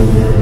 Amen.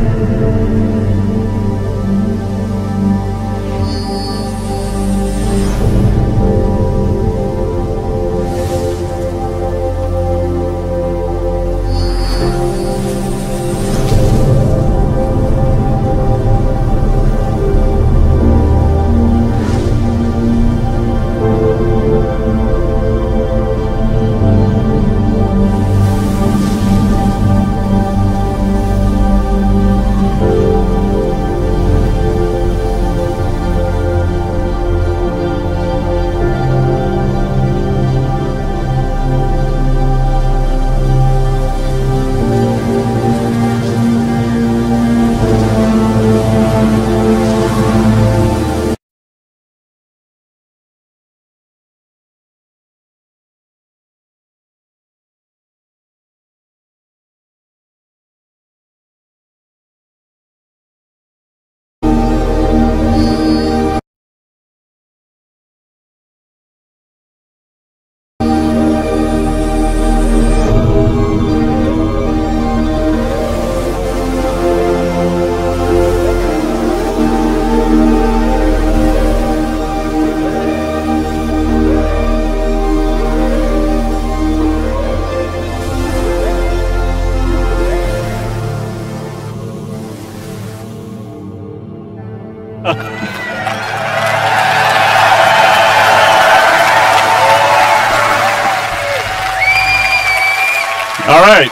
All right,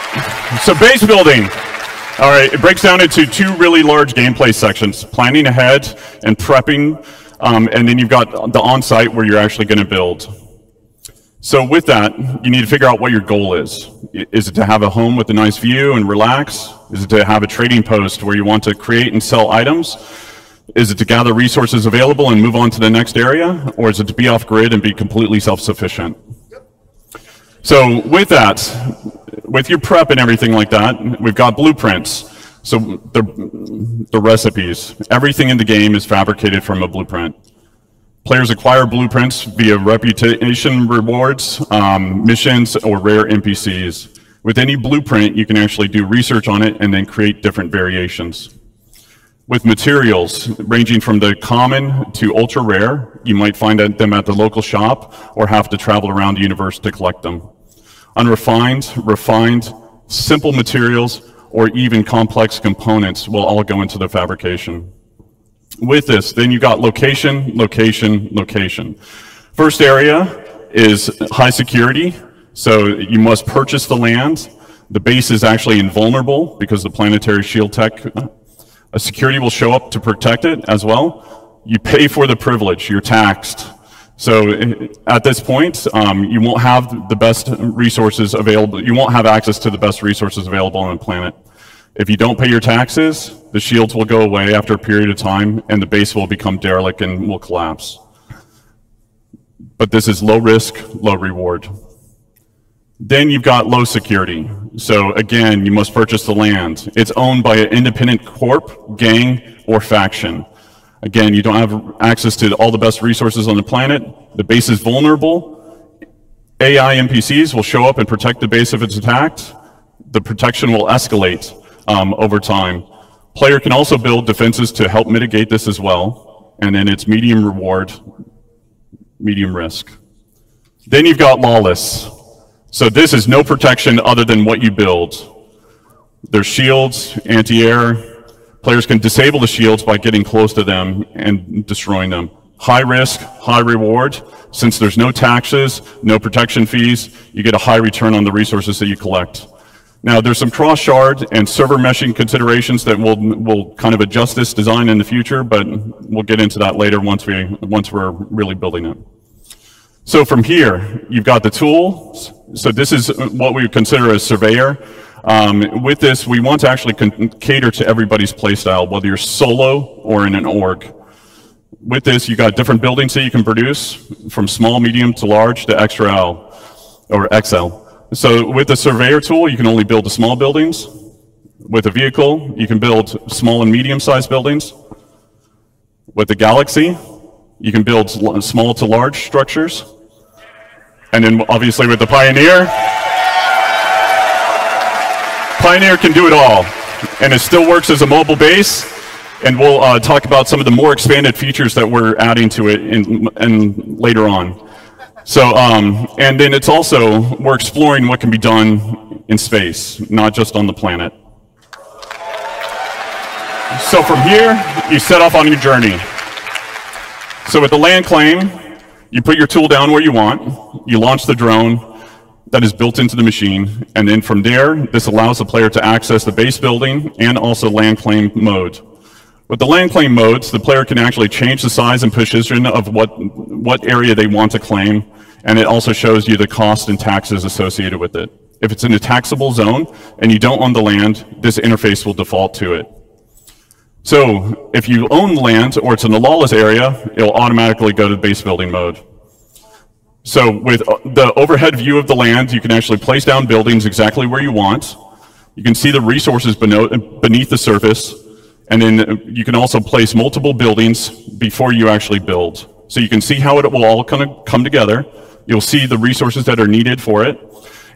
so base building. All right, it breaks down into two really large gameplay sections, planning ahead and prepping, um, and then you've got the on-site where you're actually gonna build. So with that, you need to figure out what your goal is. Is it to have a home with a nice view and relax? Is it to have a trading post where you want to create and sell items? Is it to gather resources available and move on to the next area? Or is it to be off grid and be completely self-sufficient? So with that, with your prep and everything like that, we've got blueprints. So the, the recipes, everything in the game is fabricated from a blueprint. Players acquire blueprints via reputation rewards, um, missions, or rare NPCs. With any blueprint, you can actually do research on it and then create different variations. With materials ranging from the common to ultra rare, you might find them at the local shop or have to travel around the universe to collect them. Unrefined, refined, simple materials, or even complex components will all go into the fabrication. With this, then you got location, location, location. First area is high security, so you must purchase the land. The base is actually invulnerable because the planetary shield tech, a security will show up to protect it as well. You pay for the privilege, you're taxed. So at this point, um, you won't have the best resources available. You won't have access to the best resources available on the planet. If you don't pay your taxes, the shields will go away after a period of time and the base will become derelict and will collapse. But this is low risk, low reward. Then you've got low security. So again, you must purchase the land. It's owned by an independent corp, gang, or faction. Again, you don't have access to all the best resources on the planet. The base is vulnerable. AI NPCs will show up and protect the base if it's attacked. The protection will escalate um, over time. Player can also build defenses to help mitigate this as well. And then it's medium reward, medium risk. Then you've got lawless. So this is no protection other than what you build. There's shields, anti-air, Players can disable the shields by getting close to them and destroying them. High risk, high reward. Since there's no taxes, no protection fees, you get a high return on the resources that you collect. Now, there's some cross-shard and server meshing considerations that will will kind of adjust this design in the future, but we'll get into that later once we once we're really building it. So from here, you've got the tools. So this is what we consider a surveyor. Um, with this, we want to actually cater to everybody's playstyle, whether you're solo or in an org. With this, you got different buildings that you can produce, from small, medium to large to extra L or XL. So with the surveyor tool, you can only build the small buildings. With a vehicle, you can build small and medium-sized buildings. With the Galaxy, you can build small to large structures. And then obviously with the Pioneer, Pioneer can do it all, and it still works as a mobile base. And we'll uh, talk about some of the more expanded features that we're adding to it in, in later on. So, um, and then it's also, we're exploring what can be done in space, not just on the planet. So from here, you set off on your journey. So with the land claim, you put your tool down where you want, you launch the drone, that is built into the machine, and then from there, this allows the player to access the base building and also land claim mode. With the land claim modes, the player can actually change the size and position of what, what area they want to claim, and it also shows you the cost and taxes associated with it. If it's in a taxable zone and you don't own the land, this interface will default to it. So if you own land or it's in a lawless area, it'll automatically go to base building mode. So with uh, the overhead view of the land, you can actually place down buildings exactly where you want. You can see the resources beneath the surface, and then you can also place multiple buildings before you actually build. So you can see how it will all kind of come together. You'll see the resources that are needed for it.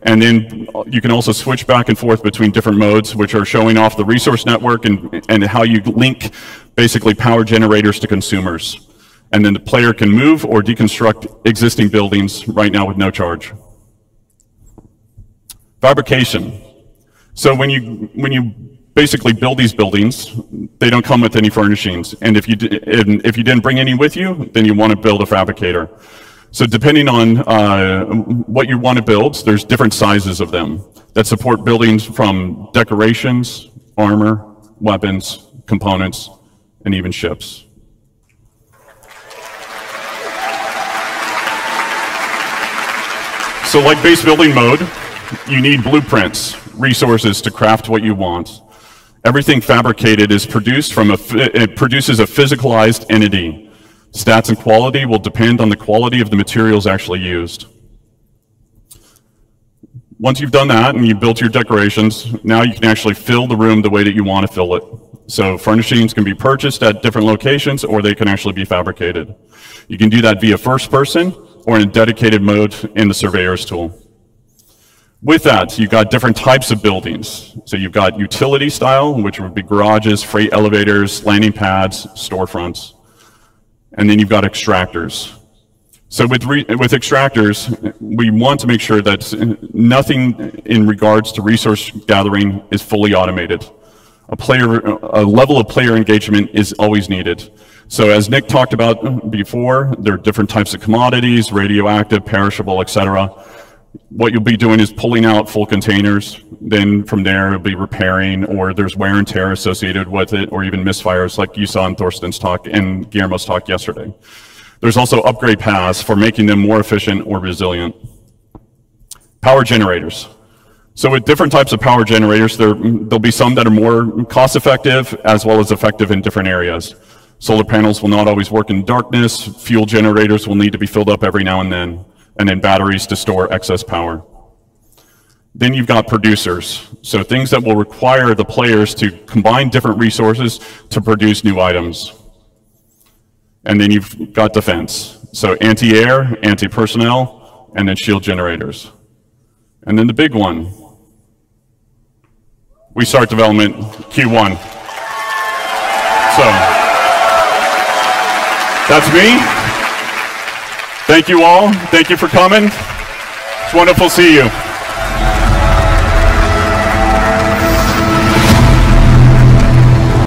And then you can also switch back and forth between different modes, which are showing off the resource network and, and how you link basically power generators to consumers and then the player can move or deconstruct existing buildings right now with no charge. Fabrication. So when you, when you basically build these buildings. They don't come with any furnishings. And if you, if you didn't bring any with you, then you want to build a fabricator. So depending on uh, what you want to build, there's different sizes of them that support buildings from decorations, armor, weapons, components, and even ships. So like base building mode, you need blueprints, resources to craft what you want. Everything fabricated is produced from a, it produces a physicalized entity. Stats and quality will depend on the quality of the materials actually used. Once you've done that and you've built your decorations, now you can actually fill the room the way that you want to fill it. So furnishings can be purchased at different locations or they can actually be fabricated. You can do that via first person or in a dedicated mode in the surveyor's tool. With that, you've got different types of buildings. So you've got utility style, which would be garages, freight elevators, landing pads, storefronts. And then you've got extractors. So with, with extractors, we want to make sure that nothing in regards to resource gathering is fully automated. A player, a level of player engagement is always needed. So as Nick talked about before, there are different types of commodities, radioactive, perishable, etc what you'll be doing is pulling out full containers. Then from there, you'll be repairing, or there's wear and tear associated with it, or even misfires like you saw in Thorsten's talk and Guillermo's talk yesterday. There's also upgrade paths for making them more efficient or resilient. Power generators. So with different types of power generators, there, there'll be some that are more cost effective as well as effective in different areas. Solar panels will not always work in darkness. Fuel generators will need to be filled up every now and then and then batteries to store excess power. Then you've got producers, so things that will require the players to combine different resources to produce new items. And then you've got defense, so anti-air, anti-personnel, and then shield generators. And then the big one, we start development Q1. So, that's me. Thank you all. Thank you for coming. It's wonderful to see you.